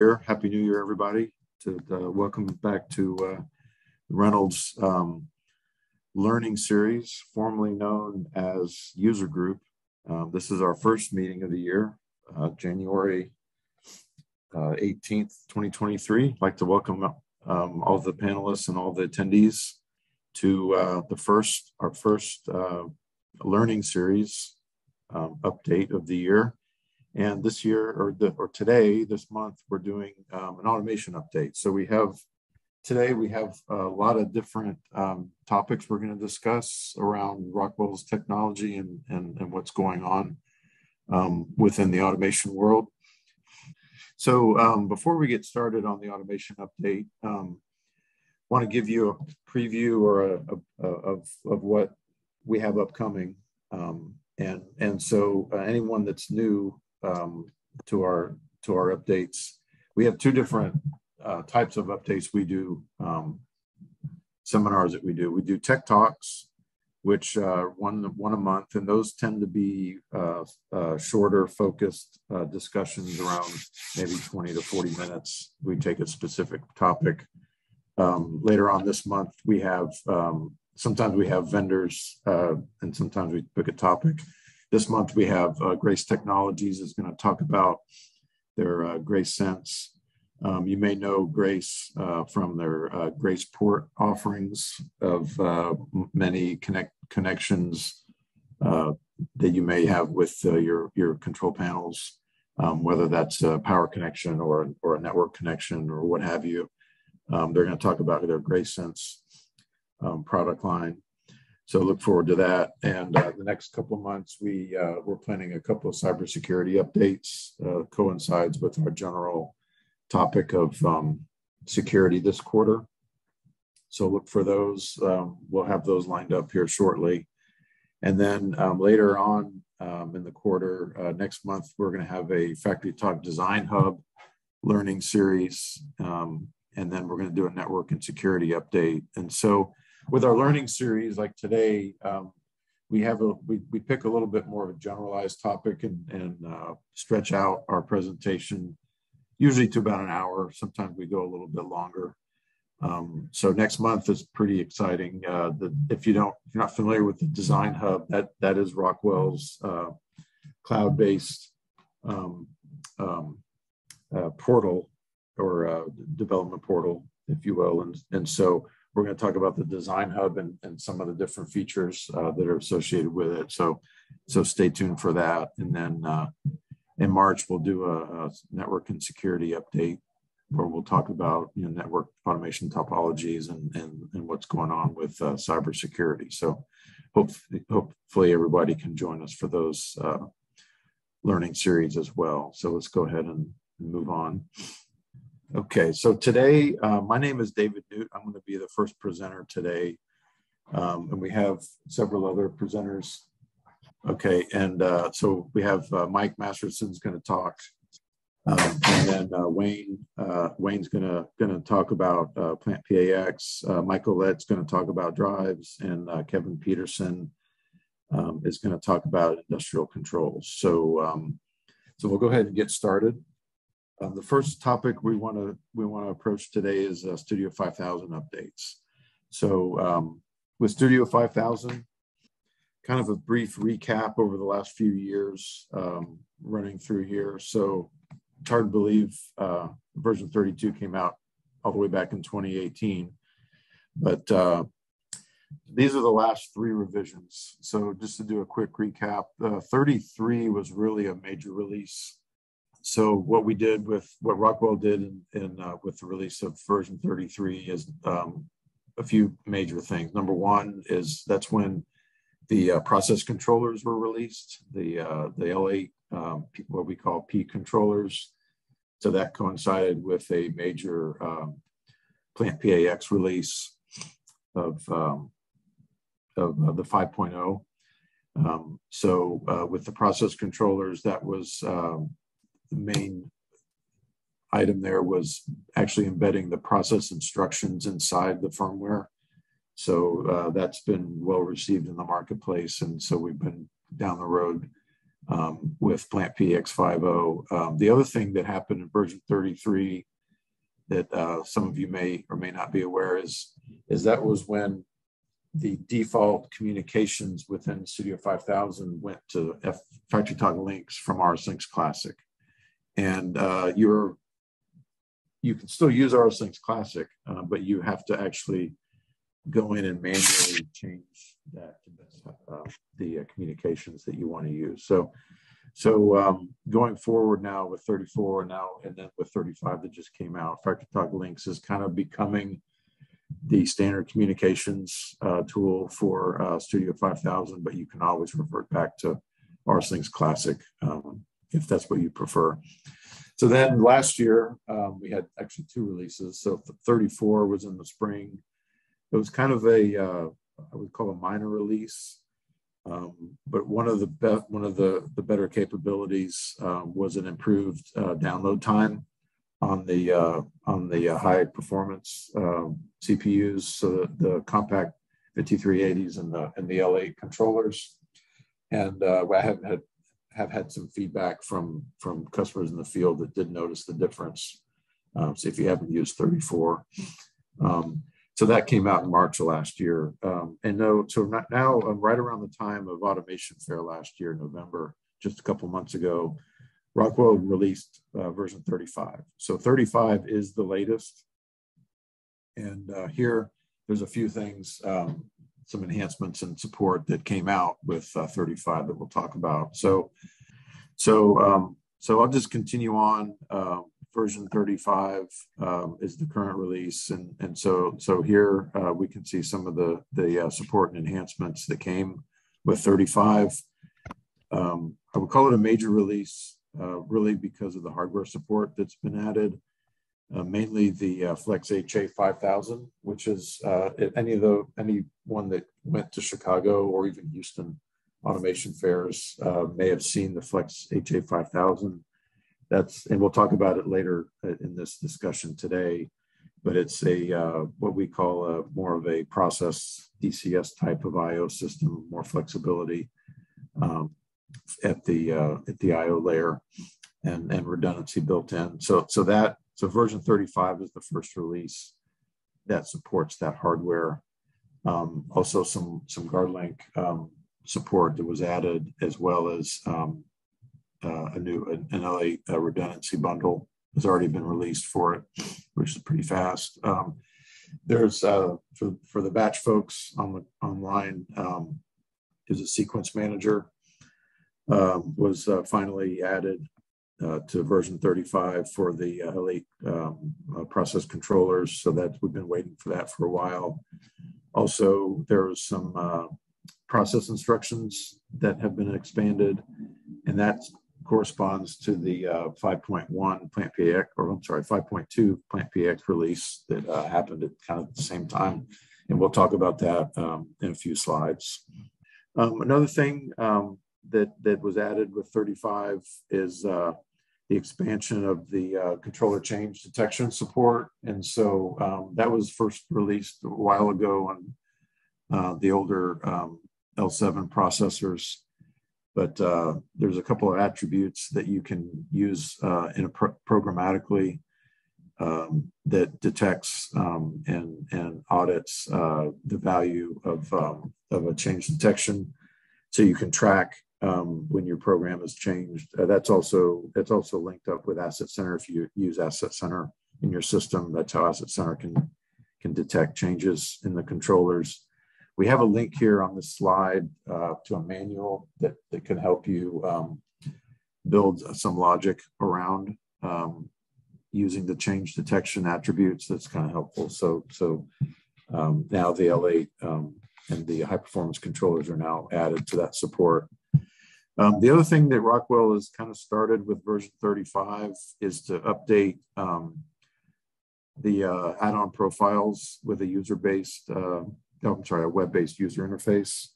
Year. Happy New Year, everybody. To uh, welcome back to uh, Reynolds um, Learning Series, formerly known as User Group. Um, this is our first meeting of the year, uh, January 18th, uh, 2023. I'd like to welcome um, all the panelists and all the attendees to uh, the first, our first uh, learning series um, update of the year. And this year, or the, or today, this month, we're doing um, an automation update. So we have today we have a lot of different um, topics we're going to discuss around Rockwell's technology and and, and what's going on um, within the automation world. So um, before we get started on the automation update, um, want to give you a preview or a, a, a, of of what we have upcoming. Um, and and so uh, anyone that's new um, to our to our updates. We have two different uh, types of updates we do um, seminars that we do. We do tech talks, which uh, one one a month, and those tend to be uh, uh shorter, focused uh, discussions around maybe 20 to 40 minutes. We take a specific topic. Um, later on this month, we have um, sometimes we have vendors, uh, and sometimes we pick a topic. This month we have uh, Grace Technologies is going to talk about their uh, Grace Sense. Um, you may know Grace uh, from their uh, Grace Port offerings of uh, many connect connections uh, that you may have with your your control panels, um, whether that's a power connection or or a network connection or what have you. Um, they're going to talk about their Grace Sense um, product line. So look forward to that. And uh, the next couple of months, we uh, we're planning a couple of cybersecurity updates. Uh, coincides with our general topic of um, security this quarter. So look for those. Um, we'll have those lined up here shortly. And then um, later on um, in the quarter, uh, next month, we're going to have a FactoryTalk Design Hub learning series. Um, and then we're going to do a network and security update. And so with our learning series, like today, um, we have a we, we pick a little bit more of a generalized topic and and uh, stretch out our presentation, usually to about an hour. Sometimes we go a little bit longer. Um, so next month is pretty exciting. Uh, the, if you don't, if you're not familiar with the Design Hub, that that is Rockwell's uh, cloud-based um, um, uh, portal or uh, development portal, if you will, and and so we're going to talk about the design hub and, and some of the different features uh, that are associated with it. So, so stay tuned for that. And then uh, in March, we'll do a, a, network and security update where we'll talk about you know, network automation topologies and, and, and what's going on with uh, cybersecurity. So hopefully, hopefully everybody can join us for those uh, learning series as well. So let's go ahead and move on. Okay, so today, uh, my name is David Newt. I'm going to be the first presenter today. Um, and we have several other presenters. Okay, and uh, so we have uh, Mike Masterson's going to talk. Um, and then uh, Wayne, uh, Wayne's going to going to talk about uh, Plant PAX. Michael Lett's going to talk about drives, and Kevin Peterson um, is going to talk about industrial controls. So, um, so we'll go ahead and get started. Um, the first topic we want to we want to approach today is uh, Studio 5000 updates. So um, with Studio 5000, kind of a brief recap over the last few years um, running through here. So it's hard to believe uh, version 32 came out all the way back in 2018, but uh, these are the last three revisions. So just to do a quick recap, the 33 was really a major release so what we did with what Rockwell did in, in uh, with the release of version 33 is um, a few major things. Number one is that's when the uh, process controllers were released, the uh, the L8 um, what we call P controllers. So that coincided with a major um, plant PAX release of um, of, of, the 5.0. Um, so uh, with the process controllers, that was um, the main item there was actually embedding the process instructions inside the firmware. So uh, that's been well received in the marketplace. And so we've been down the road um, with Plant PAX 5.0. Um, the other thing that happened in version 33 that uh, some of you may or may not be aware is, is that was when the default communications within Studio 5000 went to F FactoryTalk Linx from RSLinx Classic. And uh, you're, you can still use RS Classic, uh, but you have to actually go in and manually change that uh, the uh, communications that you want to use. So, so um, going forward now with 34 now and then with 35 that just came out, FactoryTalk Linx is kind of becoming the standard communications uh, tool for uh, Studio 5000, but you can always revert back to RS Classic um, if that's what you prefer. So then last year, um, we had actually two releases. So 34 was in the spring. It was kind of a uh, I would call a minor release. Um, but one of the be- one of the, the better capabilities uh, was an improved uh, download time on the uh, on the uh, high performance um, CPUs, so the, compact 5380s and the and the L8 controllers. And uh, I haven't had have had some feedback from from customers in the field that did notice the difference. Um, so if you haven't used 34. Um, so that came out in March of last year. Um, and no, so now, um, right around the time of Automation Fair last year, November, just a couple months ago, Rockwell released uh, version 35. So 35 is the latest. And uh, here, there's a few things, um, some enhancements and support that came out with uh, 35 that we'll talk about. So, so, um, so I'll just continue on. Um, version 35 um, is the current release. And, and so, so here uh, we can see some of the, the uh, support and enhancements that came with 35. Um, I would call it a major release, uh, really because of the hardware support that's been added. Uh, mainly the uh, Flex HA 5000, which is uh, any of the anyone that went to Chicago or even Houston automation fairs may have seen the Flex HA 5000 that's and we'll talk about it later uh, in this discussion today but it's a uh, what we call a more of a process DCS type of IO system, more flexibility um, at the uh, at the IO layer, and and redundancy built in. So so that so version 35 is the first release that supports that hardware. Um, also some some GuardLink um, support that was added as well as um, uh, a new an L8 redundancy bundle has already been released for it, which is pretty fast. Um, there's uh, for for the batch folks on the online um, is a sequence manager um, was uh, finally added uh, to version 35 for the uh, L8 um, uh, process controllers. So that we've been waiting for that for a while. Also, there was some uh, process instructions that have been expanded, and that corresponds to the uh, 5.1 Plant PAX, or I'm sorry, 5.2 Plant PAX release that happened at kind of the same time. And we'll talk about that um, in a few slides. Um, another thing um, that, that was added with 35 is the expansion of the uh, controller change detection support. And so um, that was first released a while ago on uh, the older um, L7 processors but uh, there's a couple of attributes that you can use uh, in a pro programmatically um, that detects um, and, and audits uh, the value of, um, of a change detection. So you can track um, when your program is changed. Uh, that's also that's also linked up with Asset Center. If you use Asset Center in your system, that's how Asset Center can can detect changes in the controllers. We have a link here on the slide uh, to a manual that, that can help you um, build some logic around um, using the change detection attributes. That's kind of helpful. So, so um, now the L8 um, and the high performance controllers are now added to that support. Um, the other thing that Rockwell has kind of started with version 35 is to update um, the uh, add-on profiles with a user-based uh, oh, I'm sorry, a web-based user interface.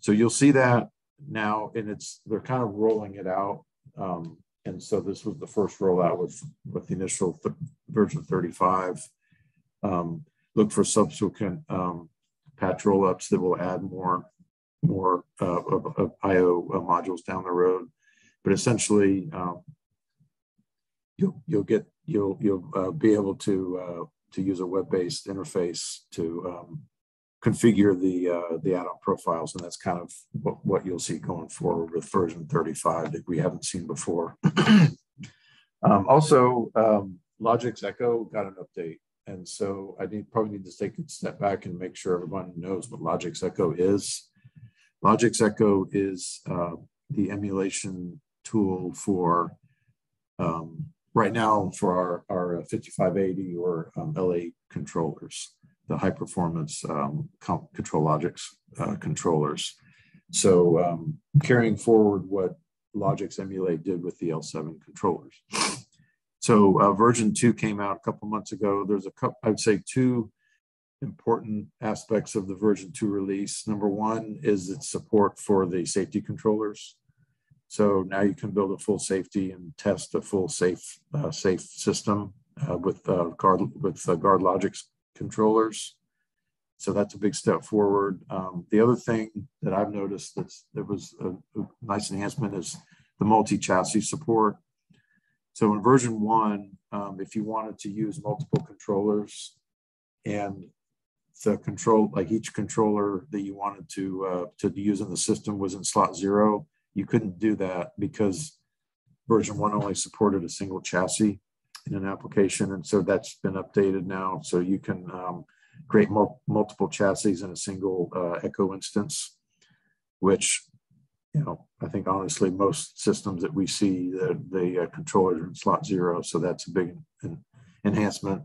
So you'll see that now, and it's they're kind of rolling it out. Um, and so this was the first rollout with with the initial th version 35. Um, look for subsequent um, patch rollups that will add more more uh, of, of, IO uh, modules down the road. but essentially, um, you'll you'll get you'll you'll uh, be able to uh, to use a web-based interface to um, configure the uh, the add-on profiles, and that's kind of what, what you'll see going forward with version 35 that we haven't seen before. um, also, um, Logix Echo got an update, and so I need probably need to take a step back and make sure everyone knows what Logix Echo is. Logix Echo is uh, the emulation tool for um, right now for our, our 5580 or um, L8 controllers, the high performance um, ControlLogix uh, controllers. So um, carrying forward what Logix Emulate did with the L7 controllers. So uh, version two came out a couple months ago. There's a couple, I'd say two important aspects of the version two release. Number one is its support for the safety controllers. So now you can build a full safety and test a full safe uh, safe system uh, with uh, guard with uh, GuardLogix controllers. So that's a big step forward. Um, the other thing that I've noticed that was a, a nice enhancement is the multi-chassis support. So in version one, um, if you wanted to use multiple controllers and the control, like each controller that you wanted to uh, to use in the system was in slot zero, you couldn't do that because version one only supported a single chassis in an application. And so that's been updated now. So you can um, create mul multiple chassis in a single uh, Echo instance, which, you know, I think honestly, most systems that we see, the, the uh, controllers are in slot zero. So that's a big enhancement.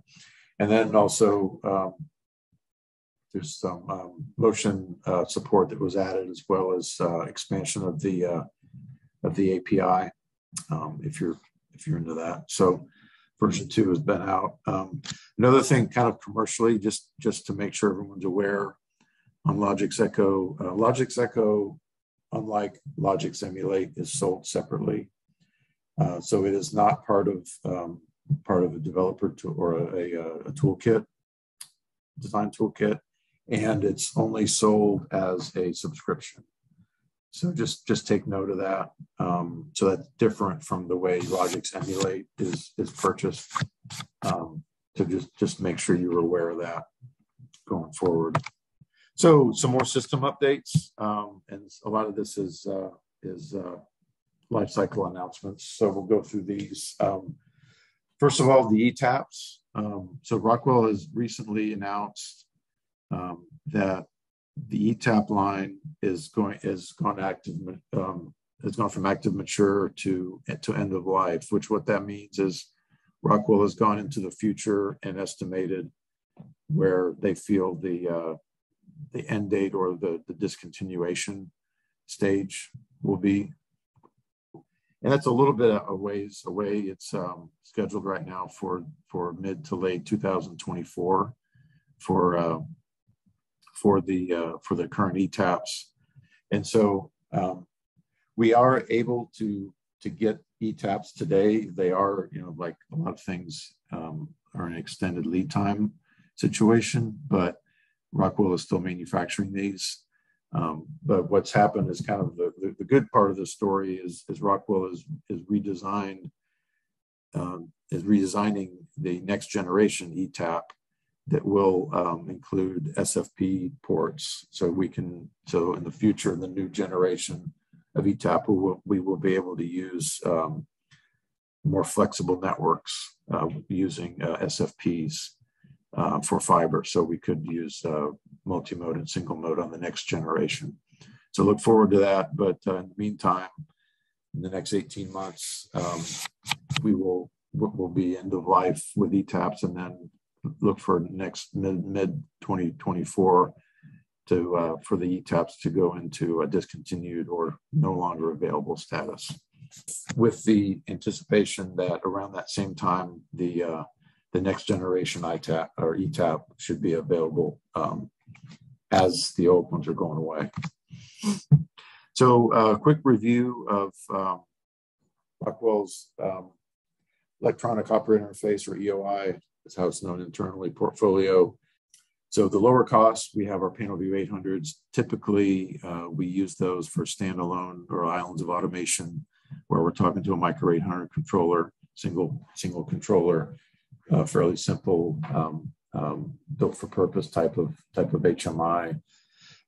And then also, um, there's some um, motion uh, support that was added as well as uh, expansion of the uh, of the API um, if you're if you're into that. So version two has been out. Um, another thing, kind of commercially, just just to make sure everyone's aware on Logix Echo, uh, Logix Echo, unlike Logix Emulate, is sold separately. Uh, so it is not part of um, part of a developer to, or a, a, a toolkit design toolkit and it's only sold as a subscription. So just just take note of that. Um, so that's different from the way Logix Emulate is is purchased. Um, to just just make sure you're aware of that going forward. So some more system updates, um, and a lot of this is uh, is uh, life cycle announcements. So we'll go through these. Um, first of all, the ETAPs. Um, so Rockwell has recently announced um, that the ETAP line is going is gone active um, has gone from active mature to to end of life. Which what that means is Rockwell has gone into the future and estimated where they feel the uh, the end date or the the discontinuation stage will be. And that's a little bit a ways away. It's um, scheduled right now for for mid to late 2024 for uh, for the uh, for the current ETAPs, and so um, we are able to to get ETAPs today. They are you know like a lot of things um, are an extended lead time situation, but Rockwell is still manufacturing these. Um, but what's happened is kind of the, the, the, good part of the story is, is Rockwell is, is redesigned, um, is redesigning the next generation ETAP that will um, include SFP ports. So we can, so in the future, in the new generation of ETAP, we will, we will be able to use um, more flexible networks uh, using uh, SFPs uh, for fiber. So we could use uh, multi-mode and single mode on the next generation. So look forward to that. But uh, in the meantime, in the next 18 months, um, we will will be end of life with ETAPs and then look for next mid mid 2024 to uh, for the ETAPs to go into a discontinued or no longer available status, with the anticipation that around that same time the uh, the next generation ITAP or ETAP should be available um, as the old ones are going away. So, a uh, quick review of um, um, electronic operator interface or EOI how it's known internally, portfolio. So the lower cost, we have our PanelView 800s. Typically, uh, we use those for standalone or islands of automation where we're talking to a micro 800 controller, single single controller, uh, fairly simple, um, um, built for purpose type of type of HMI.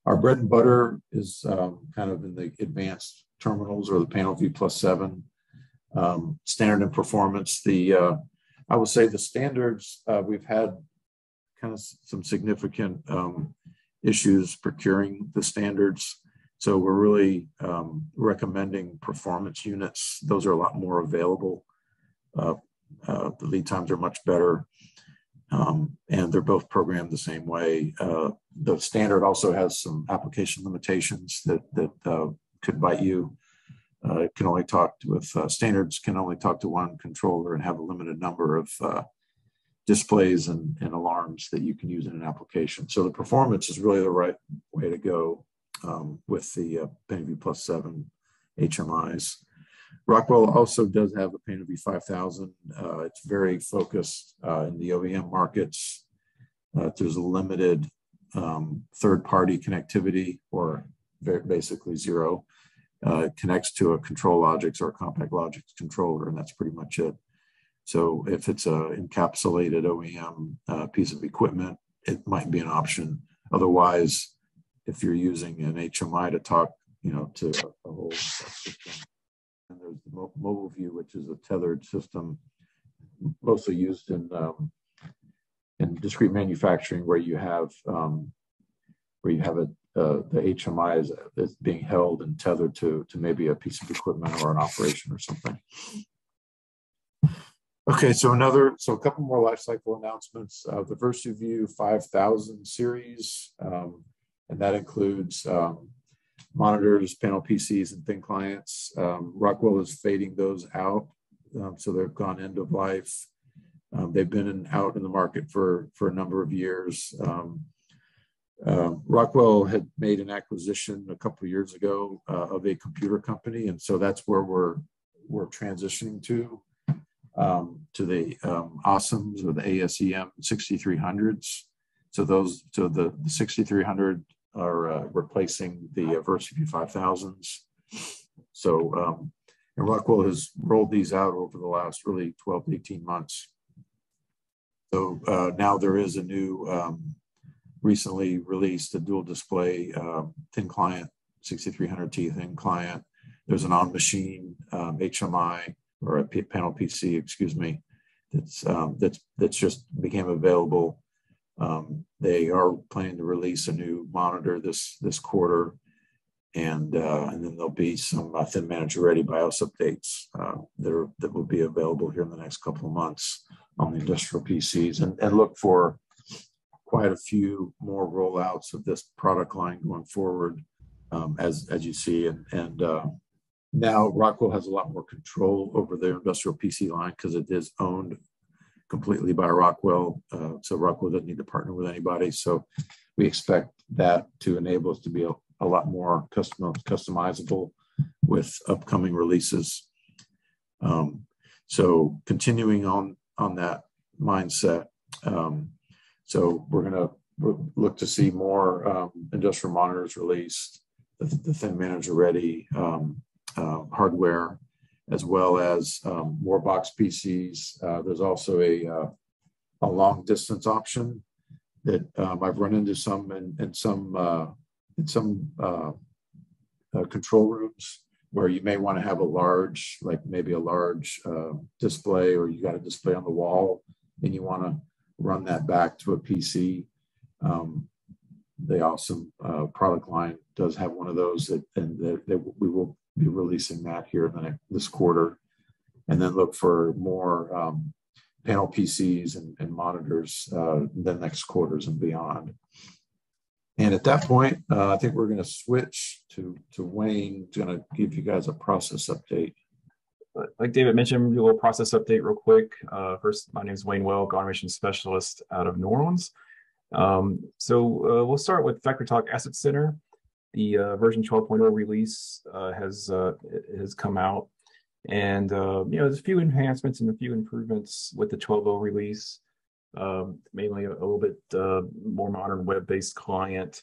Our bread and butter is um, kind of in the advanced terminals or the PanelView Plus seven. Um, standard and performance, the uh, I would say the standards uh, we've had kind of some significant um, issues procuring the standards. So we're really um, recommending performance units. Those are a lot more available. Uh, uh, the lead times are much better. Um, and they're both programmed the same way. Uh, the standard also has some application limitations that, that uh, could bite you. Uh, can only talk with uh, standards can only talk to one controller and have a limited number of displays and, and alarms that you can use in an application. So the performance is really the right way to go um, with the uh, PanelView Plus 7 HMIs. Rockwell also does have a PanelView 5000. Uh, it's very focused uh, in the OEM markets. Uh, there's a limited um, third-party connectivity or very, basically zero. Uh, connects to a ControlLogix or a CompactLogix controller, and that's pretty much it. So if it's a encapsulated OEM uh, piece of equipment, it might be an option. Otherwise, if you're using an HMI to talk, you know, to a, whole system, and there's the Mo mobile view, which is a tethered system, mostly used in um, in discrete manufacturing, where you have um, where you have a the HMI is, is being held and tethered to to maybe a piece of equipment or an operation or something. Okay, so another, so a couple more life cycle announcements. Uh, the VersaView 5000 series, um, and that includes um, monitors, panel PCs, and thin clients. Um, Rockwell is fading those out, um, so they've gone end of life. Um, they've been in, out in the market for for a number of years. Uh, Rockwell had made an acquisition a couple of years ago uh, of a computer company, and so that's where we're we're transitioning to um, to the um, or the ASEM 6300s. So those, so the, the 6300 are uh, replacing the uh, VersaView 5000s. So, um, and Rockwell has rolled these out over the last really 12 to 18 months. So uh, now there is a new, um, recently released a dual display uh, thin client, 6300T thin client. There's an on-machine um, HMI or a panel PC, excuse me, that's um, that's that's just became available. Um, they are planning to release a new monitor this this quarter, and uh, and then there'll be some uh, Thin Manager Ready BIOS updates uh, that are that will be available here in the next couple of months on the industrial PCs, and and look for quite a few more rollouts of this product line going forward, um, as as you see, and and uh, now Rockwell has a lot more control over their industrial PC line because it is owned completely by Rockwell. Uh, so Rockwell doesn't need to partner with anybody. So we expect that to enable us to be a, a lot more custom, customizable with upcoming releases. Um, so continuing on on that mindset. Um, so we're going to look to see more um, industrial monitors released, the, the Thin Manager Ready um, uh, hardware, as well as um, more box PCs. Uh, there's also a, uh, a long distance option that um, I've run into some in, in some uh, in some uh, uh, control rooms where you may want to have a large, like maybe a large display, or you got a display on the wall, and you want to run that back to a PC. Um, the ASEM uh, product line does have one of those that, and that, we will be releasing that here in the next, this quarter, and then look for more um, panel PCs and, and monitors uh, the next quarters and beyond. And at that point, uh, I think we're going to switch to to Wayne, going to give you guys a process update. Like David mentioned, do a little process update real quick. Uh, first, my name is Wayne Welk, automation specialist out of New Orleans. Um, so uh, we'll start with FactoryTalk Asset Center. The uh, version 12.0 release uh, has uh, has come out, and uh, you know there's a few enhancements and a few improvements with the 12.0 release. Um, mainly a, a, little bit more modern web-based client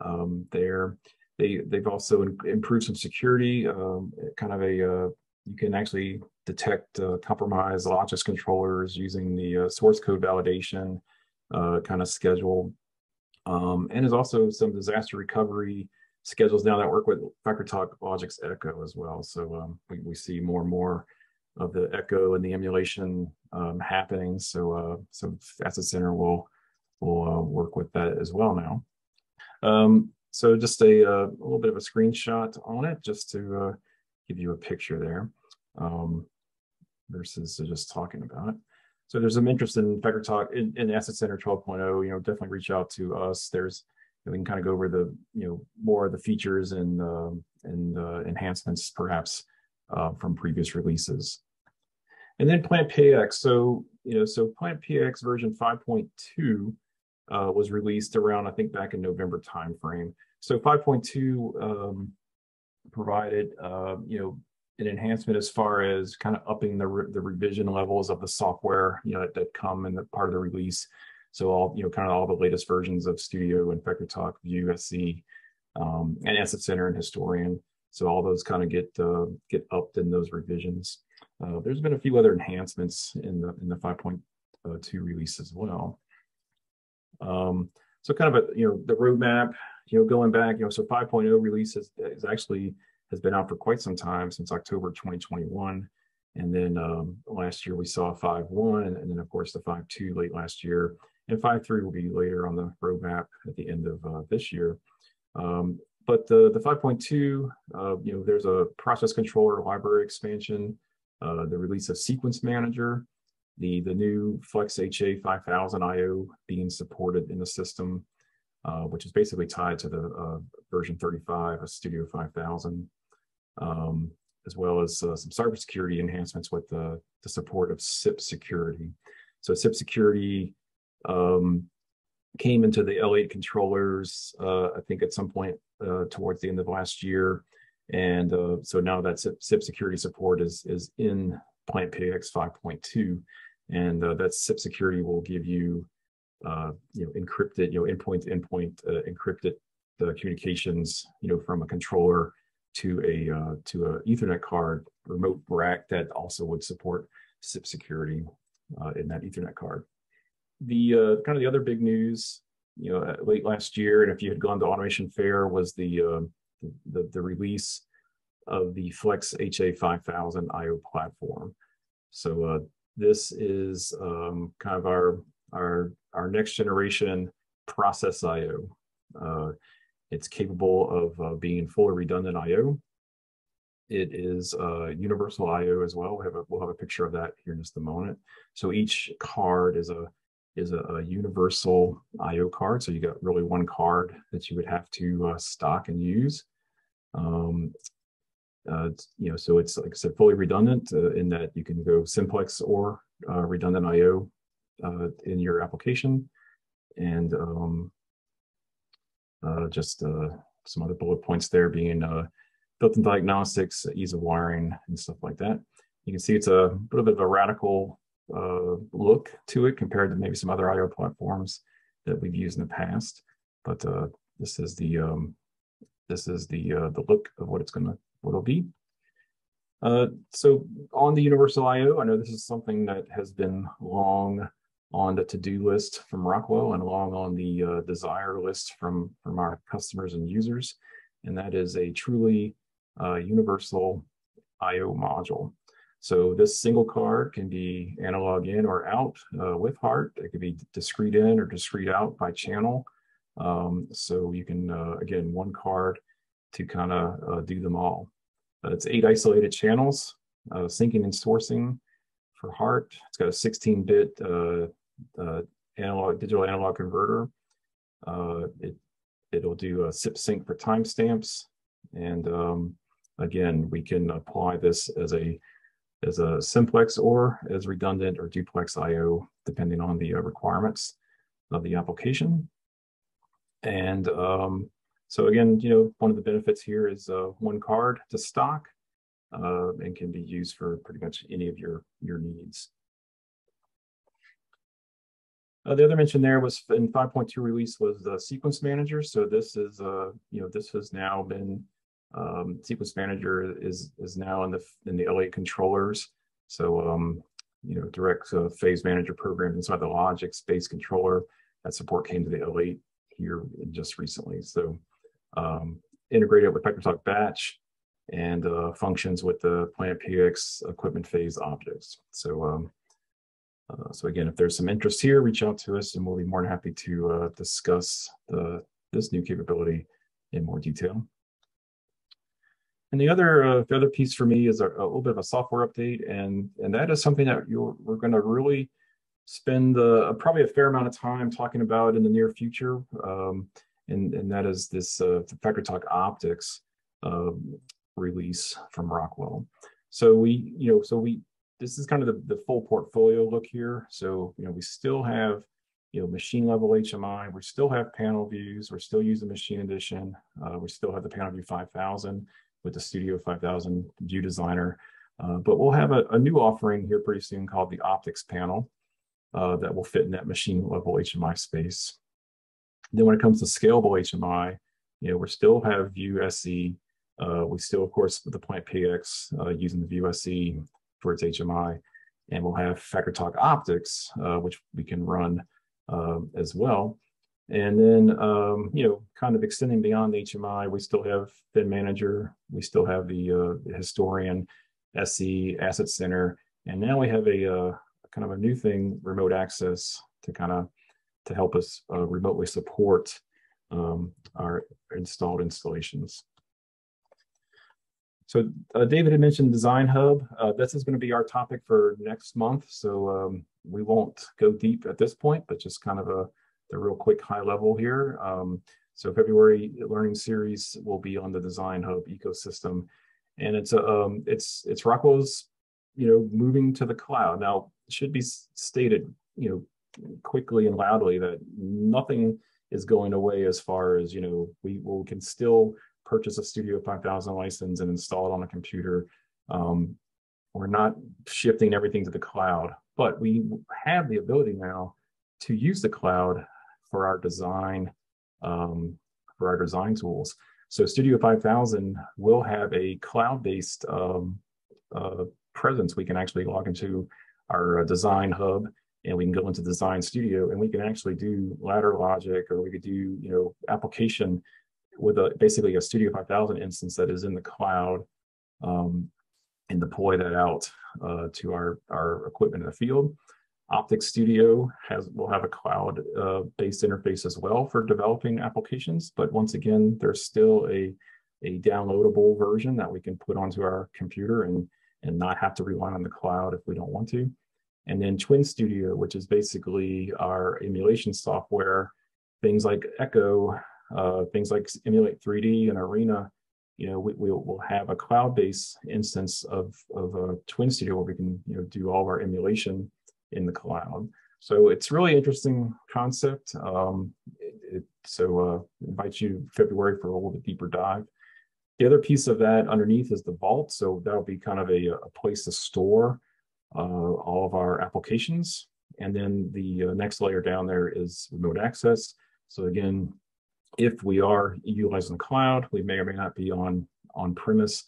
um, there. They they've also improved some security, um, kind of a you can actually detect uh, compromised Logix controllers using the uh, source code validation uh, kind of schedule. Um, and there's also some disaster recovery schedules now that work with FactoryTalk Logix Echo as well. So um, we, we see more and more of the echo and the emulation um, happening. So uh, so Asset Center will will uh, work with that as well now. Um, so just a, uh, a, little bit of a screenshot on it, just to uh, give you a picture there, um, versus just talking about it. So there's some interest in FactoryTalk in, in Asset Center 12.0. You know, definitely reach out to us. There's we can kind of go over the you know more of the features and uh, and uh, enhancements perhaps uh, from previous releases. And then Plant PAX. So you know, so Plant PAX version 5.2 uh, was released around, I think, back in November timeframe. So 5.2 um, provided, uh, you know, an enhancement as far as kind of upping the, re the revision levels of the software, you know, that, that, come in the part of the release. So all, you know, kind of all the latest versions of Studio and FactoryTalk, View, SE, um, and Asset Center and Historian. So all those kind of get uh, get upped in those revisions. Uh, there's been a few other enhancements in the in the 5.2 release as well. Um, so kind of a, you know, the roadmap, you know, going back, you know, so 5.0 release is, is actually has been out for quite some time since October 2021. And then um, last year we saw 5.1 and then of course the 5.2 late last year and 5.3 will be later on the roadmap at the end of uh, this year. Um, but the, the 5.2, uh, you know, there's a process controller library expansion, uh, the release of sequence manager, the, the new Flex HA 5000 IO being supported in the system, uh, which is basically tied to the uh, version 35 of Studio 5000, um, as well as uh, some cybersecurity enhancements with the, the support of CIP security. So CIP security um, came into the L8 controllers, uh, I think at some point uh, towards the end of last year. And so now that CIP, CIP security support is, is in Plant PAX 5.2 and that CIP security will give you, uh, you know, encrypted, you know, endpoint to endpoint uh, encrypted the communications, you know, from a controller to a uh, to a Ethernet card remote rack that also would support CIP security uh, in that Ethernet card. The uh, kind of the other big news, you know, late last year, and if you had gone to Automation Fair, was the the, the release of the Flex HA 5000 IO platform. So uh, this is um, kind of our, our, our next generation process IO. Uh, it's capable of uh, being fully redundant IO. It is uh, universal IO as well. We have a, we'll have a picture of that here in just a moment. So each card is a is a, a universal IO card. So you got really one card that you would have to uh, stock and use. Um, uh, you know, so it's like I said, fully redundant uh, in that you can go simplex or redundant IO uh, in your application, and um, uh, just uh, some other bullet points there being built-in diagnostics, ease of wiring, and stuff like that. You can see it's a little bit of a radical look to it compared to maybe some other IO platforms that we've used in the past. But this is the um, this is the the look of what it's going to what it'll be. Uh, so on the Universal I.O., I know this is something that has been long on the to-do list from Rockwell and along on the uh, desire list from, from our customers and users. And that is a truly uh, universal I.O. module. So this single card can be analog in or out uh, with HART. It could be discrete in or discrete out by channel. Um, so you can, uh, again, one card to kind of uh, do them all. Uh, it's eight isolated channels, syncing and sourcing for HART. It's got a 16-bit uh, uh, analog digital analog converter. Uh, it it'll do a CIP sync for timestamps, and um, again, we can apply this as a as a simplex or as redundant or duplex I/O, depending on the requirements of the application. And um, so again, you know, one of the benefits here is uh, one card to stock uh, and can be used for pretty much any of your, your needs. Uh, the other mention there was in 5.2 release was the sequence manager. So this is, uh, you know, this has now been Um, Sequence Manager is is now in the in the L8 controllers. So um, you know, direct uh, phase manager program inside the Logix base controller. That support came to the L8 here just recently. So um, integrated with FactoryTalk Batch and uh, functions with the Plant PAX equipment phase objects. So um, uh, so again, if there's some interest here, reach out to us and we'll be more than happy to uh, discuss the, this new capability in more detail. And the other uh, the other piece for me is a, a, little bit of a software update, and and that is something that you're we're going to really spend uh, probably a fair amount of time talking about in the near future, um, and and that is this uh, FactoryTalk Optix uh, release from Rockwell. So we you know so we this is kind of the, the full portfolio look here. So you know we still have you know, machine level HMI. We still have panel views. We're still using Machine Edition. Uh, we still have the Panel View 5000 with the Studio 5000 View Designer. Uh, but we'll have a, a, new offering here pretty soon called the Optix panel uh, that will fit in that machine level HMI space. Then when it comes to scalable HMI, you know, we still have View SE. Uh, we still, of course, the Plant PAX uh, using the View SE for its HMI. And we'll have FactoryTalk Optix, uh, which we can run as well. And then, um, you know, kind of extending beyond HMI, we still have Thin Manager, we still have the, uh, the Historian, SE, Asset Center, and now we have a uh, kind of a new thing, remote access, to kind of to help us uh, remotely support um, our installed installations. So uh, David had mentioned Design Hub. Uh, this is going to be our topic for next month. So um, we won't go deep at this point, but just kind of a the real quick high level here. Um, so February learning series will be on the Design Hub ecosystem, and it's a um, it's it's Rockwell's you know moving to the cloud. Now it should be stated you know quickly and loudly that nothing is going away as far as you know we, we can still purchase a Studio 5000 license and install it on a computer. Um, we're not shifting everything to the cloud, but we have the ability now to use the cloud for our design um, for our design tools. So Studio 5000 will have a cloud-based um, uh, presence. We can actually log into our uh, design hub and we can go into design studio and we can actually do ladder logic or we could do you know application with a basically a studio 5000 instance that is in the cloud um, and deploy that out uh, to our our equipment in the field Optix Studio has will have a cloud-based uh, interface as well for developing applications, but once again, there's still a a downloadable version that we can put onto our computer and and not have to rely on the cloud if we don't want to. And then Twin Studio, which is basically our emulation software, things like Echo, uh, things like Emulate 3D and Arena, you know, we, will we'll have a cloud-based instance of, of a Twin Studio where we can, you know, do all of our emulation in the cloud. So it's really interesting concept. Um, it, it, so uh, invite you February for a little bit deeper dive. The other piece of that underneath is the vault. So that'll be kind of a, a place to store uh, all of our applications. And then the uh, next layer down there is remote access. So again, if we are utilizing the cloud, we may or may not be on on premise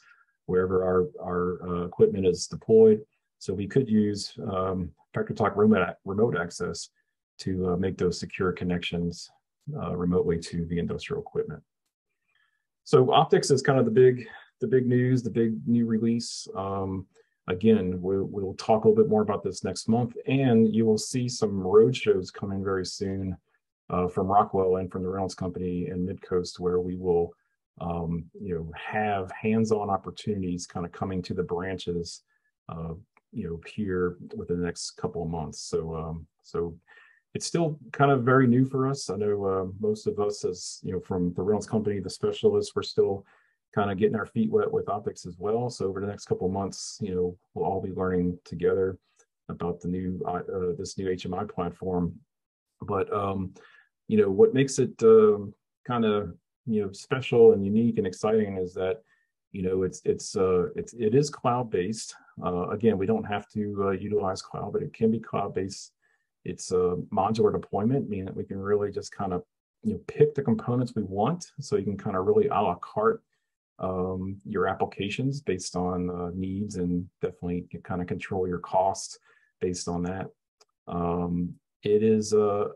wherever our, our uh, equipment is deployed. So we could use um, FactoryTalk remote, remote access to uh, make those secure connections uh, remotely to the industrial equipment. So Optix is kind of the big, the big news, the big new release. Um, again, we'll, we'll, talk a little bit more about this next month, and you will see some road shows coming very soon uh, from Rockwell and from the Reynolds Company and Midcoast, where we will, um, you know, have hands-on opportunities kind of coming to the branches uh, you know here within the next couple of months. So um, so it's still kind of very new for us. I know uh, most of us, as you know, from the Reynolds Company, the specialists, we're still kind of getting our feet wet with Optix as well. So over the next couple of months, you know, we'll all be learning together about the new uh, this new HMI platform. But um, you know, what makes it uh, kind of you know special and unique and exciting is that you know it's it's uh, it's it is cloud based uh, again, we don't have to uh, utilize cloud, but it can be cloud-based. It's a modular deployment, meaning that we can really just kind of you know pick the components we want. So you can kind of really a la carte um, your applications based on uh, needs and definitely kind of control your costs based on that. Um, it is uh,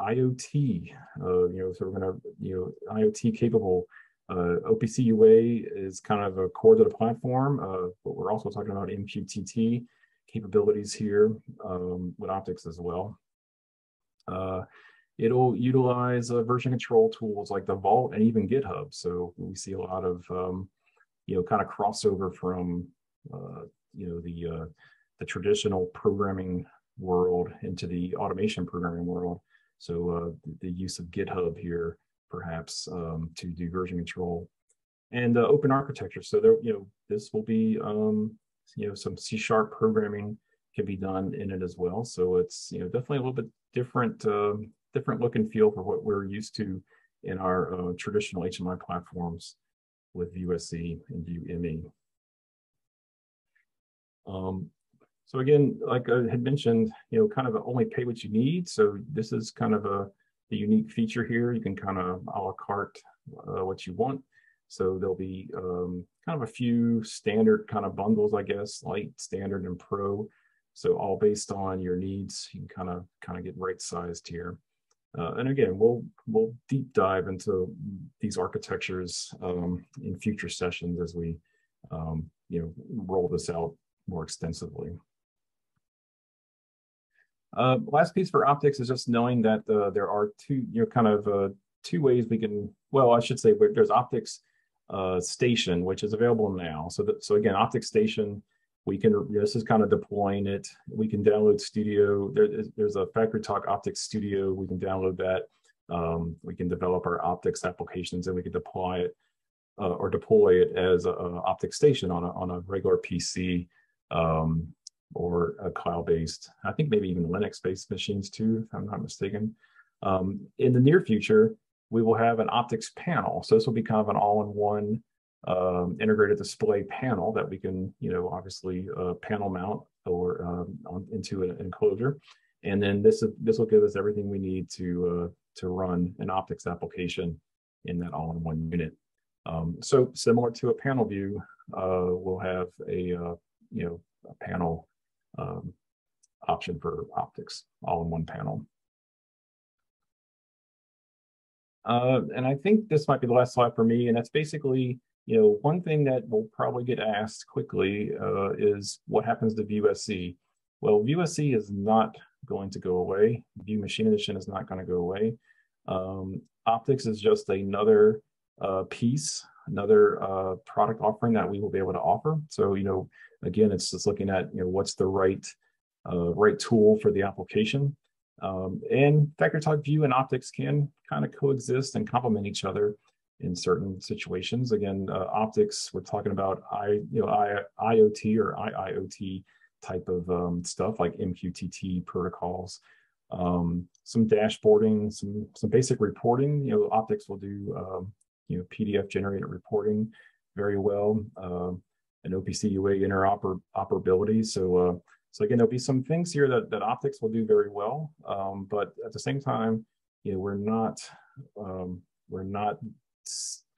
IoT, uh, you know, so we're going to, you know, IoT capable. Uh, OPC UA is kind of a core to the platform, uh, but we're also talking about MQTT capabilities here um, with Optix as well. Uh, it'll utilize uh, version control tools like the Vault and even GitHub. So we see a lot of, um, you know, kind of crossover from, uh, you know, the uh, the traditional programming world into the automation programming world. So uh, the use of GitHub here, perhaps, um, to do version control and uh, open architecture. So there, you know, this will be, um, you know, some C sharp programming can be done in it as well. So it's, you know, definitely a little bit different, uh, different look and feel for what we're used to in our uh, traditional HMI platforms with View SE and View ME. Um, so again, like I had mentioned, you know, kind of only pay what you need. So this is kind of a, a unique feature here. You can kind of a la carte uh, what you want. So there'll be um, kind of a few standard kind of bundles, I guess, light, standard, and pro. So all based on your needs, you can kind of kind of get right sized here. Uh, and again, we'll we'll deep dive into these architectures um, in future sessions as we um, you know roll this out more extensively. Uh, last piece for Optix is just knowing that uh, there are two, you know, kind of uh, two ways we can, well, I should say there's Optix uh, station, which is available now. So that, so again, Optix station, we can, you know, this is kind of deploying it. We can download studio. There, there's a FactoryTalk Optix studio. We can download that. Um, we can develop our Optix applications and we can deploy it uh, or deploy it as a, a Optix station on a, on a regular PC. Um, or a cloud-based, I think maybe even Linux-based machines too, if I'm not mistaken. Um, in the near future, we will have an Optix panel. So this will be kind of an all-in-one um, integrated display panel that we can, you know, obviously uh, panel mount or um, on, into an enclosure. And then this this will give us everything we need to uh, to run an Optix application in that all-in-one unit. Um, so similar to a PanelView, uh, we'll have a uh, you know a panel um, option for Optix, all in one panel. Uh, and I think this might be the last slide for me, and that's basically, you know, one thing that will probably get asked quickly uh, is what happens to View SE? Well, View SE is not going to go away. View Machine Edition is not going to go away. Um, Optix is just another uh, piece, another uh, product offering that we will be able to offer. So, you know, Again, it's just looking at you know what's the right uh, right tool for the application. Um, and FactoryTalk View and Optix can kind of coexist and complement each other in certain situations. Again, uh, Optix, we're talking about I, you know, I, IoT or IIoT type of um, stuff like MQTT protocols, um, some dashboarding, some some basic reporting. You know, Optix will do um, you know PDF generated reporting very well. Um, and OPC UA interoperability. So, uh, so again, there'll be some things here that, that Optix will do very well, um, but at the same time, you know, we're not um, we're not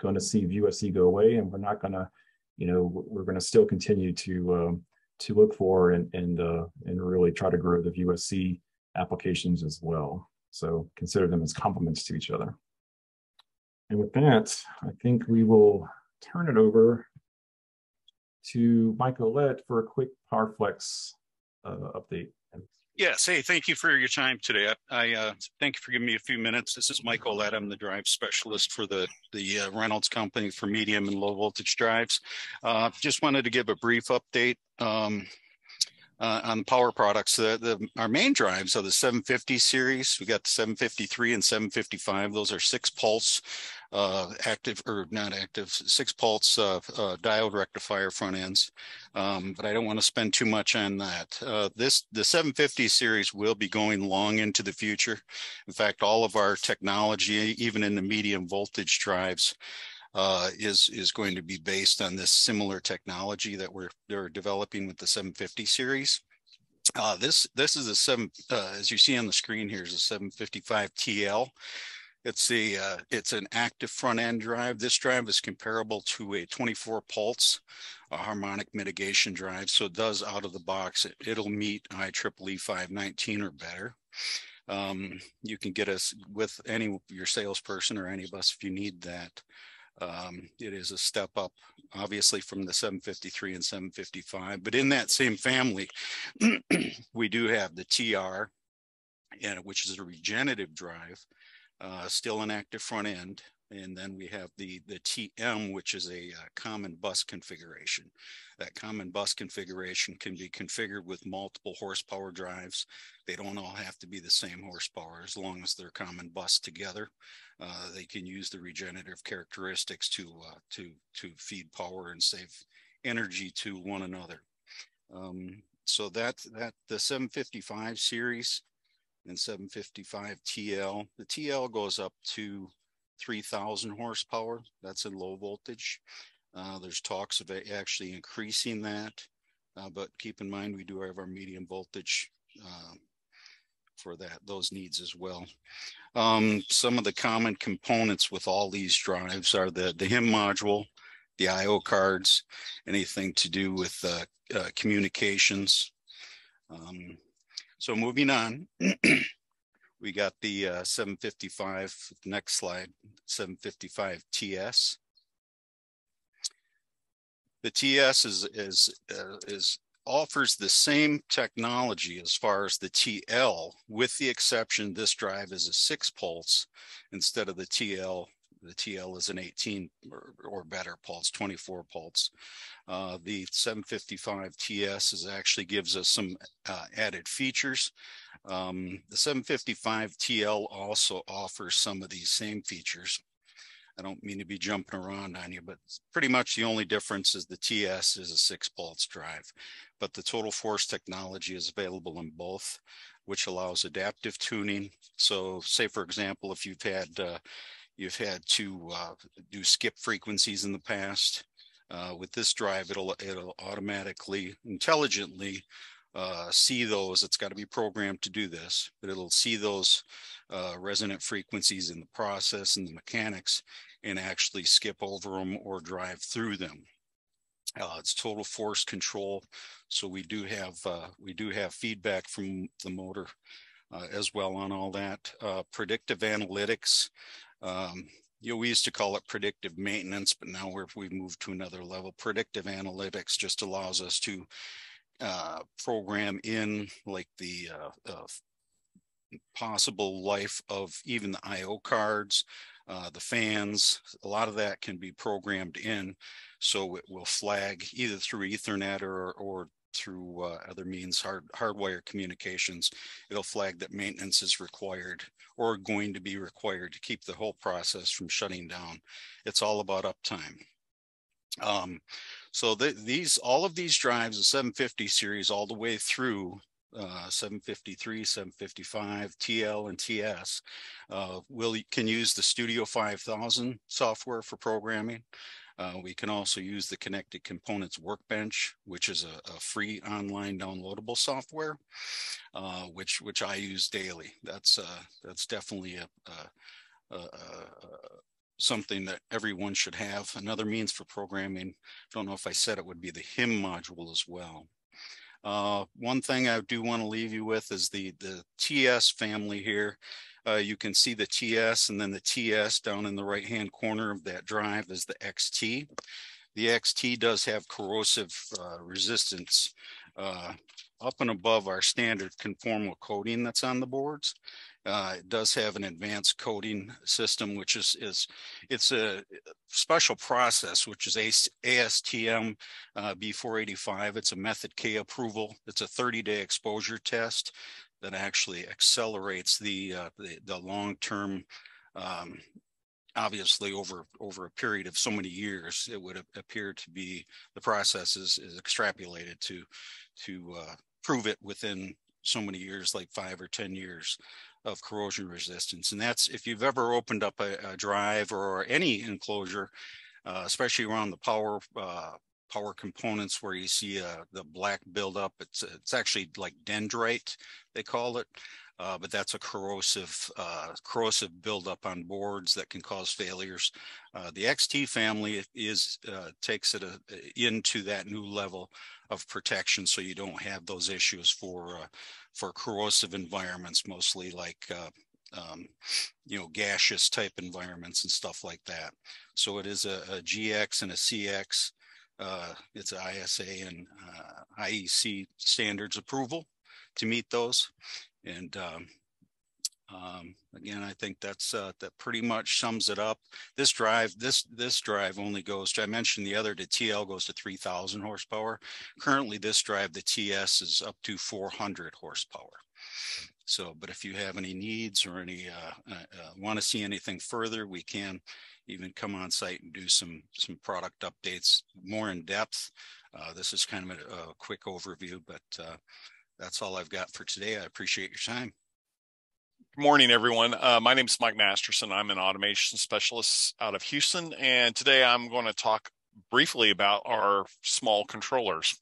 going to see View SE go away, and we're not going to, you know, we're going to still continue to um, to look for and and uh, and really try to grow the View SE applications as well. So consider them as complements to each other. And with that, I think we will turn it over to Mike Olette for a quick PowerFlex uh, update. Yes. Hey, thank you for your time today. I, I uh, thank you for giving me a few minutes. This is Michael Olette. I'm the drive specialist for the the uh, Reynolds company for medium and low voltage drives. Uh, just wanted to give a brief update. Um, uh, on power products. The, the, our main drives are the 750 series. We got the 753 and 755. Those are six pulse uh, active or not active, six pulse uh, uh, diode rectifier front ends. Um, but I don't want to spend too much on that. Uh, this the 750 series will be going long into the future. In fact, all of our technology, even in the medium voltage drives, uh, is is going to be based on this similar technology that we're they're developing with the 750 series. Uh, this this is a seven as you see on the screen here is a 755 TL. It's a uh, it's an active front end drive. This drive is comparable to a 24 pulse a harmonic mitigation drive. So it does out of the box. It, will meet IEEE 519 or better. Um, you can get us with any your salesperson or any of us if you need that. Um, it is a step up, obviously, from the 753 and 755. But in that same family, we do have the TR, and, which is a regenerative drive, uh, still an active front end. And then we have the, the TM, which is a, uh, common bus configuration. That common bus configuration can be configured with multiple horsepower drives. They don't all have to be the same horsepower as long as they're common bus together. Uh, they can use the regenerative characteristics to, uh, to, to feed power and save energy to one another. Um, so that, that the 755 series and 755 TL, the TL goes up to 3,000 horsepower. That's in low voltage. Uh, there's talks of actually increasing that, uh, but keep in mind we do have our medium voltage uh, for that those needs as well. Um, some of the common components with all these drives are the the HIM module, the I/O cards, anything to do with uh, uh, communications. Um, so moving on. We got the uh, 755, next slide, 755 TS. The TS is, is, uh, is offers the same technology as far as the TL, with the exception this drive is a six pulse instead of the TL. The TL is an 18 or, or better pulse, 24 pulse. Uh, the 755 TS is actually gives us some uh, added features. Um, the 755 TL also offers some of these same features. I don't mean to be jumping around on you, but pretty much the only difference is the TS is a six pulse drive, but the total force technology is available in both, which allows adaptive tuning. So say, for example, if you've had, uh, you've had to uh, do skip frequencies in the past, uh, with this drive, it'll, it'll automatically, intelligently uh, see those. It's got to be programmed to do this, but it'll see those uh, resonant frequencies in the process and the mechanics and actually skip over them or drive through them. Uh, it's total force control, so we do have uh, we do have feedback from the motor uh, as well on all that. Uh, predictive analytics. Um, you know, we used to call it predictive maintenance, but now we've moved to another level. Predictive analytics just allows us to uh, program in like the uh, uh, possible life of even the IO cards, uh, the fans, a lot of that can be programmed in. So it will flag either through ethernet or, or through uh, other means, hard, hardwire communications. It'll flag that maintenance is required or going to be required to keep the whole process from shutting down. It's all about uptime. Um, so the, these, all of these drives, the 750 series, all the way through uh, 753, 755, TL, and TS, uh, will can use the Studio 5000 software for programming. Uh, we can also use the Connected Components Workbench, which is a, a free online downloadable software, uh, which which I use daily. That's uh, that's definitely a, a, a, something that everyone should have. Another means for programming, don't know if I said it, would be the HIM module as well. Uh, one thing I do want to leave you with is the, the TS family here. Uh, you can see the TS and then the TS down in the right hand corner of that drive is the XT. The XT does have corrosive uh, resistance uh, up and above our standard conformal coating that's on the boards. Uh, it does have an advanced coating system, which is is it's a special process, which is ASTM uh, B485. It's a method K approval. It's a 30-day exposure test that actually accelerates the uh, the, the long-term. Um, obviously, over over a period of so many years, it would appear to be the process is, is extrapolated to to uh, prove it within so many years, like five or ten years of corrosion resistance. And that's if you've ever opened up a, a drive or any enclosure, uh, especially around the power uh, power components where you see uh, the black buildup. It's it's actually like dendrite, they call it. Uh, but that's a corrosive uh, corrosive buildup on boards that can cause failures. Uh, the XT family is uh, takes it a, uh, into that new level of protection, so you don't have those issues for for corrosive environments, mostly like um, you know gaseous type environments and stuff like that. So it is a, a GX and a CX. It's ISA and IEC standards approval to meet those. And um, um, again, I think that's uh, that pretty much sums it up. This drive, this this drive only goes to I mentioned the other the TL goes to 3,000 horsepower. Currently, this drive the TS is up to 400 horsepower. So, but if you have any needs or any uh, uh, uh want to see anything further, we can even come on site and do some some product updates more in depth. Uh, this is kind of a, a quick overview, but uh, that's all I've got for today. I appreciate your time. Good morning, everyone. Uh, my name is Mike Masterson. I'm an automation specialist out of Houston, and today I'm going to talk briefly about our small controllers.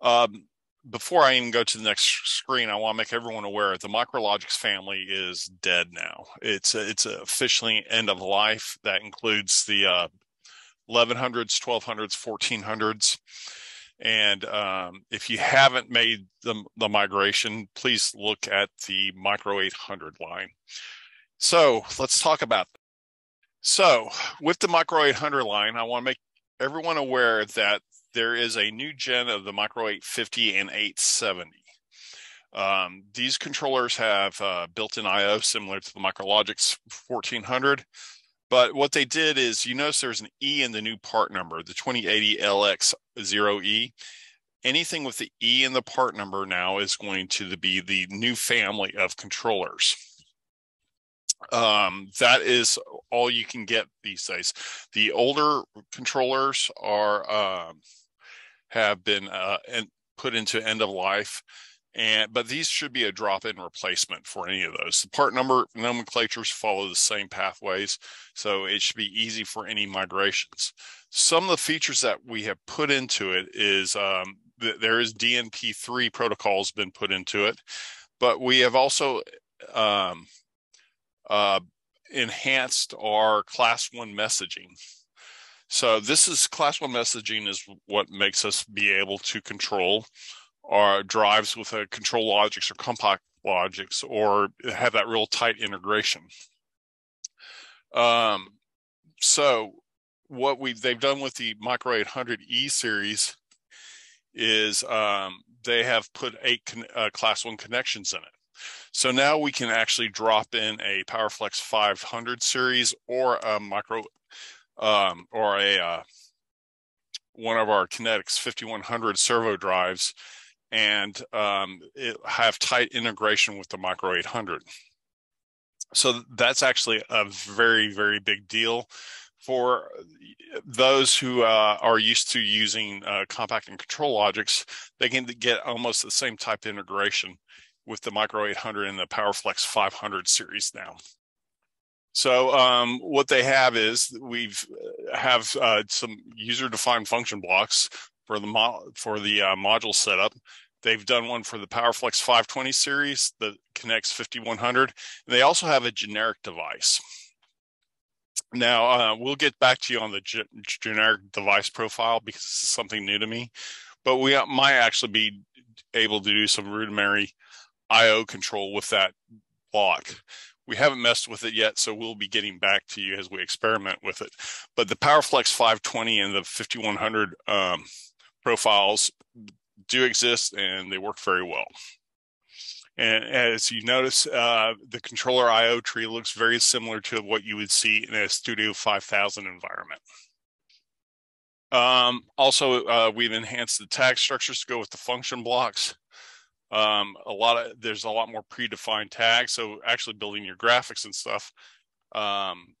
Um, before I even go to the next screen, I want to make everyone aware the Micrologix family is dead now. It's it's officially end of life. That includes the uh, 1100s, 1200s, 1400s. And um, if you haven't made the, the migration, please look at the Micro 800 line. So let's talk about that. So with the Micro 800 line, I want to make everyone aware that there is a new gen of the Micro 850 and 870. Um, these controllers have uh, built-in I/O similar to the Micrologix 1400, but what they did is you notice there's an E in the new part number, the 2080 LX0E. Anything with the E in the part number now is going to be the new family of controllers. Um, that is all you can get these days. The older controllers are um, have been uh, put into end of life and but these should be a drop-in replacement for any of those. The part number nomenclatures follow the same pathways, so it should be easy for any migrations. Some of the features that we have put into it is um, th- there is DNP3 protocols been put into it, but we have also um, uh, enhanced our class one messaging. So this is class one messaging is what makes us be able to control our drives with a ControlLogix or compact logics or have that real tight integration. Um, so what we they've done with the Micro 800E series is um, they have put eight con- uh, class one connections in it. So now we can actually drop in a PowerFlex 500 series or a micro um, or a uh, one of our Kinetix 5100 servo drives and um, it have tight integration with the Micro 800. So that's actually a very, very big deal for those who uh, are used to using uh, compact and ControlLogix. They can get almost the same type of integration with the Micro 800 and the PowerFlex 500 series now. So um, what they have is we've uh, have uh, some user-defined function blocks for the mo- for the uh, module setup. They've done one for the PowerFlex 520 series that Kinetix 5100. And they also have a generic device. Now, uh, we'll get back to you on the ge- generic device profile because this is something new to me. But we might actually be able to do some rudimentary IO control with that block. We haven't messed with it yet, so we'll be getting back to you as we experiment with it. But the PowerFlex 520 and the 5100 um, profiles do exist and they work very well. And as you notice, uh, the controller IO tree looks very similar to what you would see in a Studio 5000 environment. Um, also, uh, we've enhanced the tag structures to go with the function blocks. Um, a lot of there's a lot more predefined tags, so actually building your graphics and stuff um,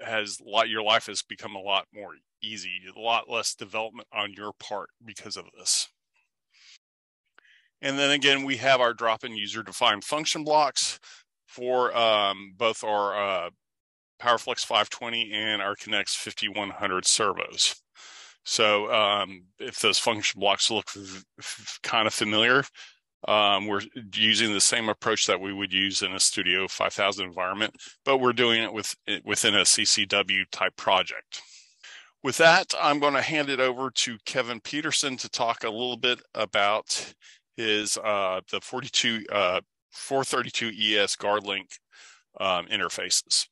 has a lot. Your life has become a lot more easy, a lot less development on your part because of this. And then again, we have our drop-in user-defined function blocks for um, both our uh, PowerFlex 520 and our Kinetix 5100 servos. So um, if those function blocks look kind of familiar, um, we're using the same approach that we would use in a Studio 5000 environment, but we're doing it with within a CCW type project. With that, I'm going to hand it over to Kevin Peterson to talk a little bit about his uh, the 42 uh, 432 ES GuardLink um, interfaces.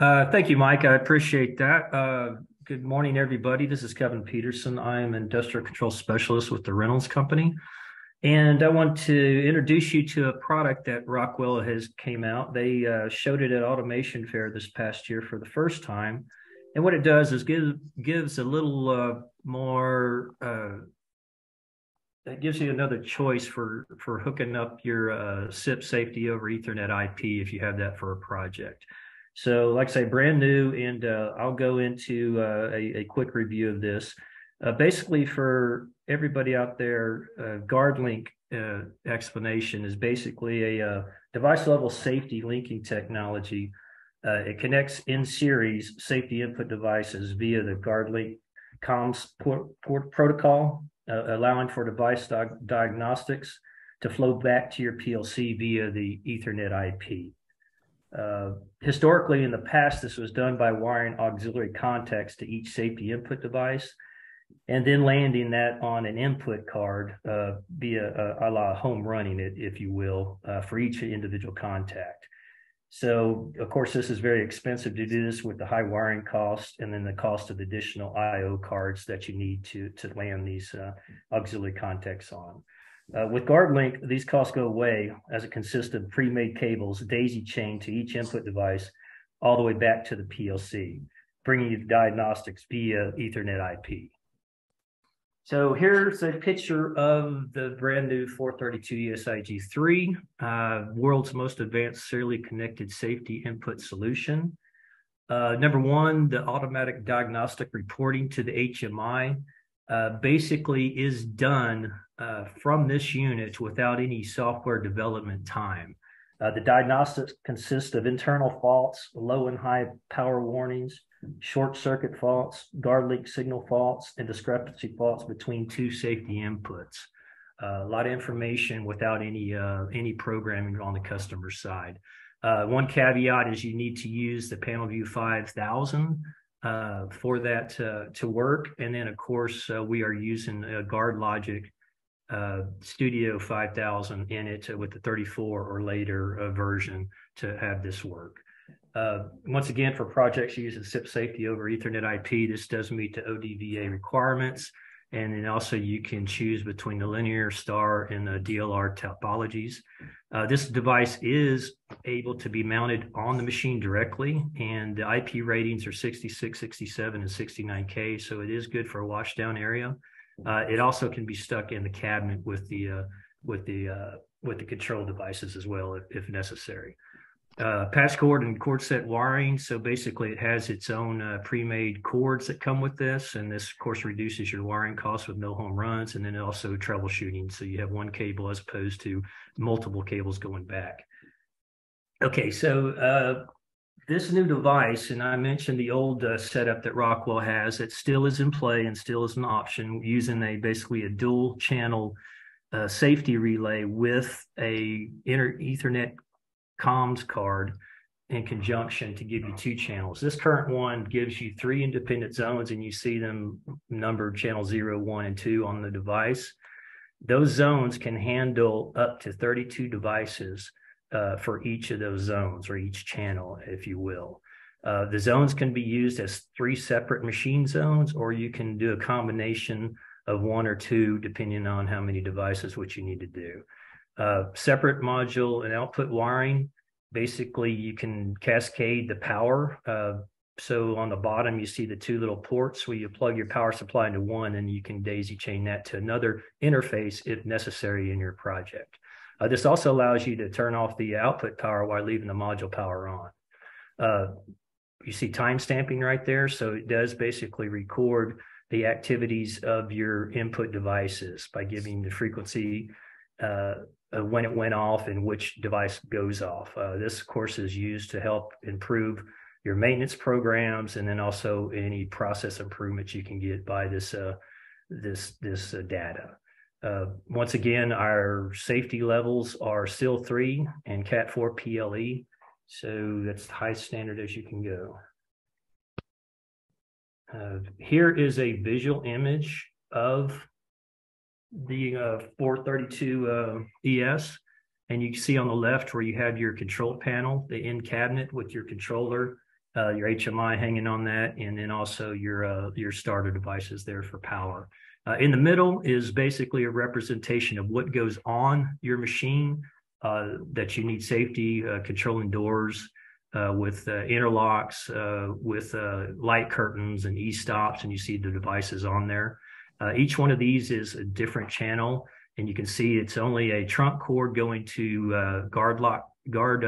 Uh, thank you, Mike. I appreciate that. Uh, good morning, everybody. This is Kevin Peterson. I am industrial control specialist with the Reynolds Company. And I want to introduce you to a product that Rockwell has came out. They uh, showed it at Automation Fair this past year for the first time. And what it does is give, gives a little uh, more, uh, it gives you another choice for, for hooking up your uh, CIP safety over Ethernet IP if you have that for a project. So, like I say, brand new, and uh, I'll go into uh, a, a, quick review of this. Uh, basically, for everybody out there, uh, GuardLink uh, explanation is basically a uh, device level safety linking technology. it connects in series safety input devices via the GuardLink comms port, port protocol, allowing for device di diagnostics to flow back to your PLC via the Ethernet IP. Uh, historically, in the past, this was done by wiring auxiliary contacts to each safety input device and then landing that on an input card uh, via a, a la home running it, if you will, uh, for each individual contact. So, of course, this is very expensive to do this with the high wiring cost and then the cost of additional I/O cards that you need to to land these uh, auxiliary contacts on. Uh, with GuardLink, these costs go away as it consists of pre-made cables daisy chained to each input device all the way back to the PLC, bringing you diagnostics via Ethernet IP. So here's a picture of the brand new 432 ESIG3, uh, world's most advanced serially connected safety input solution. Uh, number one, the automatic diagnostic reporting to the HMI uh, basically is done uh, from this unit without any software development time. Uh, the diagnostics consist of internal faults, low and high power warnings, short circuit faults, guard leak signal faults, and discrepancy faults between two safety inputs. Uh, a lot of information without any uh, any programming on the customer side. Uh, one caveat is you need to use the PanelView 5000 uh, for that to work. And then, of course, uh, we are using a GuardLogix uh, Studio 5000 in it with the 34 or later version to have this work. Uh, once again, for projects using CIP safety over Ethernet IP, this does meet the ODVA requirements. And then also you can choose between the linear star and the DLR topologies. Uh, this device is able to be mounted on the machine directly, and the IP ratings are 66, 67, and 69K, so it is good for a washdown area. Uh, it also can be stuck in the cabinet with the uh, with the uh, with the control devices as well, if, if necessary uh, patch cord and cord set wiring. So basically, it has its own uh, pre-made cords that come with this, and this, of course, reduces your wiring costs with no home runs, and then also troubleshooting. So you have one cable as opposed to multiple cables going back. Okay, so uh, this new device, and I mentioned the old uh, setup that Rockwell has, it still is in play and still is an option using a basically a dual channel uh, safety relay with a inter Ethernet comms card in conjunction to give you two channels. This current one gives you three independent zones and you see them numbered channel zero, one, and two on the device. Those zones can handle up to 32 devices uh, for each of those zones or each channel, if you will. Uh, the zones can be used as three separate machine zones, or you can do a combination of one or two, depending on how many devices, what you need to do uh, separate module and output wiring. Basically, you can cascade the power. Uh, so on the bottom, you see the two little ports where you plug your power supply into one, and you can daisy chain that to another interface if necessary in your project. Uh, this also allows you to turn off the output power while leaving the module power on. Uh, you see time stamping right there. So it does basically record the activities of your input devices by giving the frequency, uh, uh, when it went off and which device goes off. Uh, this, of course, is used to help improve your maintenance programs, and then also any process improvements you can get by this uh, this this uh, data. Uh, once again, our safety levels are SIL 3 and Cat 4 PLE. So that's the highest standard as you can go. Uh, here is a visual image of the uh, 432 uh, ES. And you see on the left where you have your control panel, the end cabinet with your controller, uh, your HMI hanging on that, and then also your uh, your starter devices there for power. Uh, in the middle is basically a representation of what goes on your machine uh, that you need safety, controlling doors with interlocks, with light curtains and e-stops, and you see the devices on there. Each one of these is a different channel, and you can see it's only a trunk cord going to guard lock, guard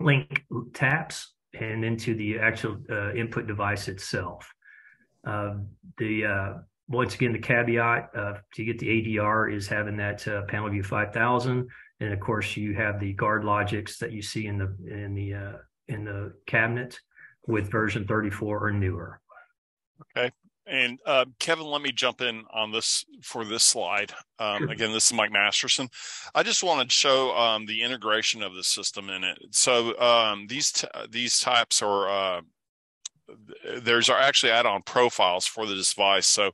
link taps, and into the actual input device itself. Uh, the uh, once again the caveat uh, to get the ADR is having that uh, PanelView 5000, and of course you have the GuardLogix that you see in the in the uh, in the cabinet with version 34 or newer. Okay. And uh, Kevin, let me jump in on this for this slide. Um. Again, this is Mike Masterson. I just wanted to show um, the integration of the system in it. So um, these t- these types are there's are actually add-on profiles for the device. So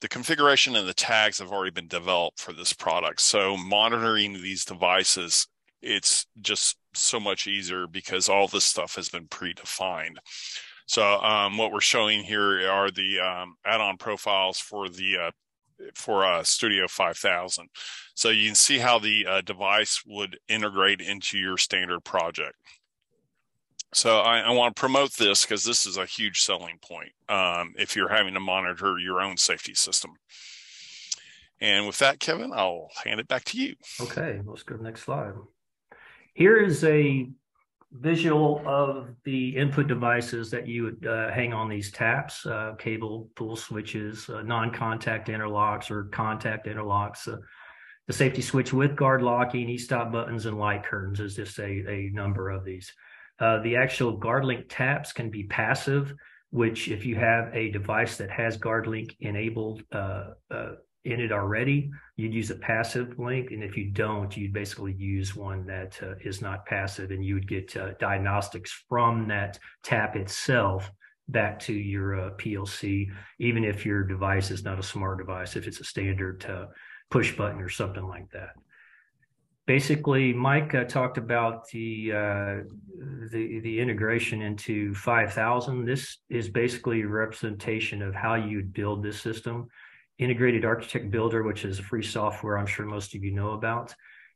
the configuration and the tags have already been developed for this product. So monitoring these devices, it's just so much easier because all this stuff has been predefined. So um, what we're showing here are the um, add-on profiles for the uh, for uh, Studio 5000. So you can see how the uh, device would integrate into your standard project. So I, I want to promote this because this is a huge selling point um, if you're having to monitor your own safety system. And with that, Kevin, I'll hand it back to you. Okay, let's go to the next slide. Here is a visual of the input devices that you would uh, hang on these taps, uh, cable pull switches, uh, non-contact interlocks or contact interlocks. Uh, the safety switch with guard locking, e-stop buttons, and light curtains is just a, a number of these. Uh, the actual GuardLink taps can be passive, which if you have a device that has GuardLink enabled uh, in it already, you'd use a passive link. And if you don't, you'd basically use one that uh, is not passive and you would get uh, diagnostics from that tap itself back to your PLC, even if your device is not a smart device, if it's a standard push button or something like that basically, Mike uh, talked about the, uh, the the integration into 5000. This is basically a representation of how you'd build this system. Integrated Architect Builder, which is a free software I'm sure most of you know about.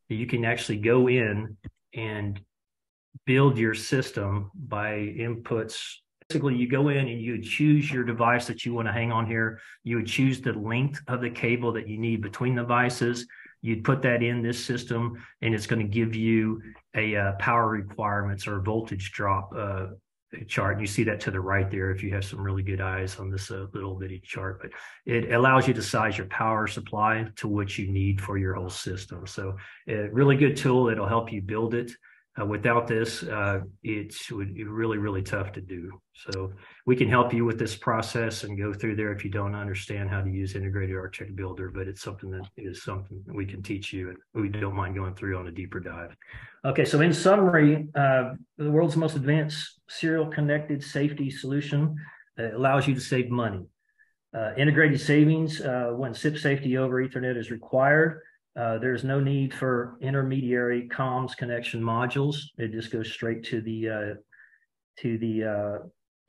You can actually go in and build your system by inputs. Basically, you go in and you choose your device that you want to hang on here. You would choose the length of the cable that you need between devices You'd put that in this system, and it's going to give you a uh, power requirements or voltage drop uh, chart. And you see that to the right there if you have some really good eyes on this uh, little bitty chart. But it allows you to size your power supply to what you need for your whole system. So a really good tool. It'll help you build it. Uh, without this, uh, it's really, really tough to do. So we can help you with this process and go through there if you don't understand how to use Integrated Architect Builder, but it's something that is something that we can teach you and we don't mind going through on a deeper dive. Okay, so in summary, uh, the world's most advanced serial connected safety solution allows you to save money. Uh, integrated savings uh, when CIP safety over Ethernet is required uh, there's no need for intermediary comms connection modules. It just goes straight to the uh, to the uh,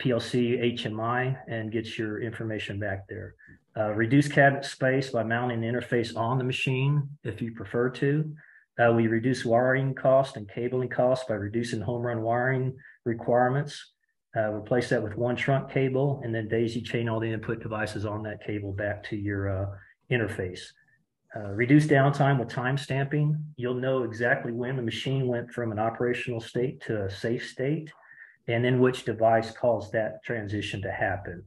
PLC HMI and gets your information back there. Uh, reduce cabinet space by mounting the interface on the machine if you prefer to. Uh, we reduce wiring cost and cabling costs by reducing home run wiring requirements. Replace that with one trunk cable and then daisy chain all the input devices on that cable back to your interface. Uh, reduce downtime with time stamping. You'll know exactly when the machine went from an operational state to a safe state, and then which device caused that transition to happen.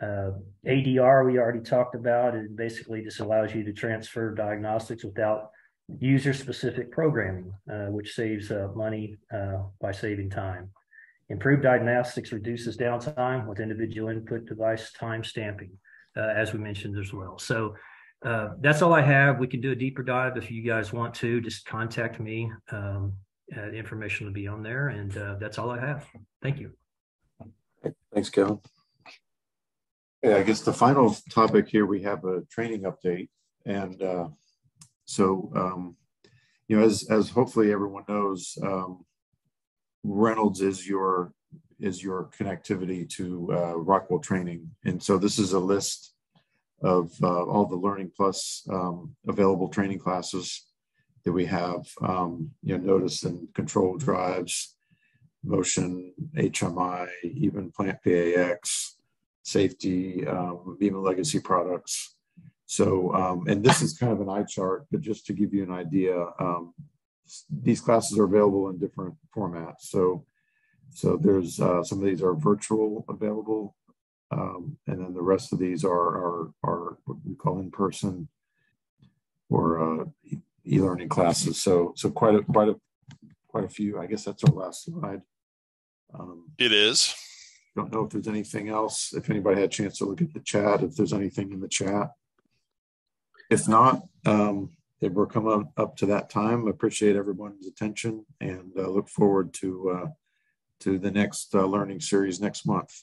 Uh, ADR, we already talked about. It basically just allows you to transfer diagnostics without user specific programming, uh, which saves uh, money uh, by saving time. Improved diagnostics reduces downtime with individual input device time stamping, as we mentioned as well. So uh, that's all I have. We can do a deeper dive if you guys want to. Just contact me. Um, uh, the information will be on there, and uh, that's all I have. Thank you. Thanks, Kevin. I guess the final topic here we have a training update, and uh, so um, you know, as as hopefully everyone knows, um, Reynolds is your is your connectivity to uh, Rockwell Training, and so this is a list of uh, all the Learning Plus um, available training classes that we have. Um, you know, notice and control drives, motion, HMI, even plant PAX, safety, um, even legacy products. So, um, and this is kind of an eye chart, but just to give you an idea, um, these classes are available in different formats. So, so there's uh, some of these are virtual available, um, and then the rest of these are are, are what we call in person or uh, e-learning classes. So, so quite a quite a quite a few. I guess that's our last slide. Um, it is. Don't know if there's anything else. If anybody had a chance to look at the chat, if there's anything in the chat. If not, um, if we're coming up to that time, appreciate everyone's attention and uh, look forward to uh, to the next uh, learning series next month.